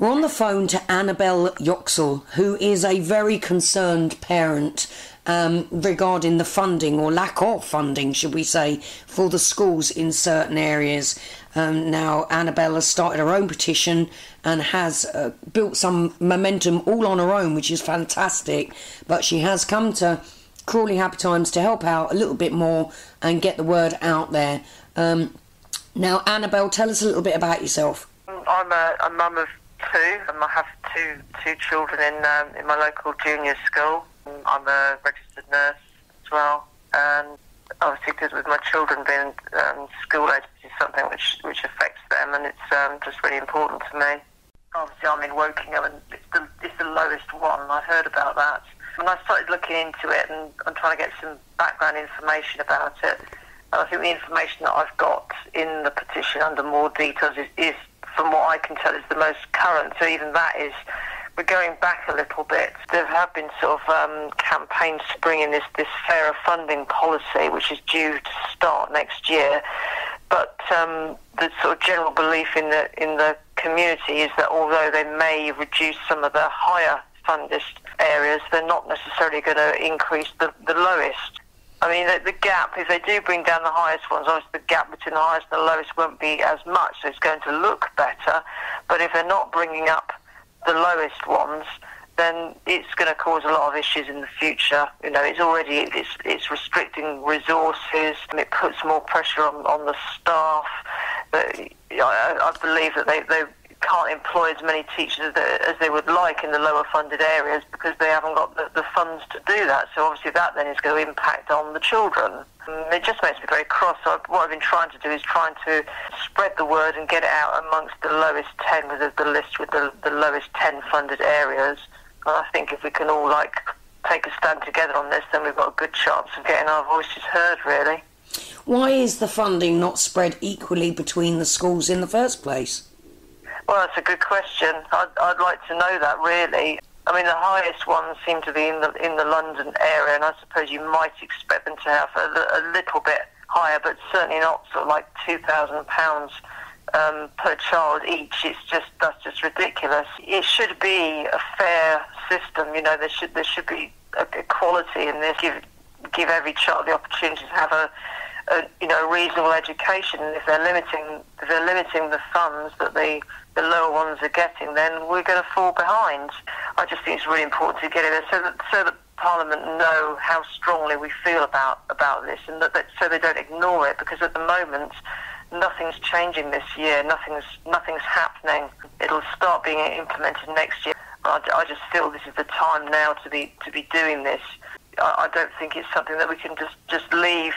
We're on the phone to Annabel Yoxall, who is a very concerned parent um, regarding the funding or lack of funding, should we say, for the schools in certain areas. Um, now, Annabel has started her own petition and has uh, built some momentum all on her own, which is fantastic. But she has come to Crawley Happy Times to help out a little bit more and get the word out there. Um, now, Annabel, tell us a little bit about yourself. I'm a, a mum of two, and I have two two children in um, in my local junior school. I'm a registered nurse as well, and obviously because with my children being um, school age is something which which affects them, and it's um, just really important to me. Obviously, I'm in Wokingham, and it's the it's the lowest one. I heard about that, and I started looking into it and I'm trying to get some background information about it. And I think the information that I've got in the petition under more details is, is from what I can tell, is the most current. So even that is, we're going back a little bit. There have been sort of um, campaigns to bring in this, this fairer funding policy, which is due to start next year. But um, the sort of general belief in the in the community is that although they may reduce some of the higher funded areas, they're not necessarily going to increase the, the lowest. I mean, the, the, gap, if they do bring down the highest ones, obviously the gap between the highest and the lowest won't be as much, so it's going to look better. But if they're not bringing up the lowest ones, then it's going to cause a lot of issues in the future. You know, it's already it's, it's restricting resources, and it puts more pressure on, on the staff. But I, I believe that they, they can't employ as many teachers as they would like in the lower funded areas because they haven't got the, the funds to do that. So obviously that then is going to impact on the children. Mm, it just makes me very cross. So what I've been trying to do is trying to spread the word and get it out amongst the lowest 10 because there's the list with the, the lowest 10 funded areas. And I think if we can all like take a stand together on this, then we've got a good chance of getting our voices heard, really. Why is the funding not spread equally between the schools in the first place? Well, that's a good question. I'd, I'd like to know that really. I mean, the highest ones seem to be in the in the London area, and I suppose you might expect them to have a, a little bit higher, but certainly not sort of like two thousand um, pounds per child each. It's just that's just ridiculous. It should be a fair system. You know, there should there should be equality in this. Give give every child the opportunity to have a a, you know, reasonable education. If they're limiting, if they're limiting the funds that the the lower ones are getting, then we're going to fall behind. I just think it's really important to get it there so that so that Parliament know how strongly we feel about about this, and that, that so they don't ignore it. Because at the moment, nothing's changing this year. Nothing's nothing's happening. It'll start being implemented next year. I, I just feel this is the time now to be to be doing this. I, I don't think it's something that we can just just leave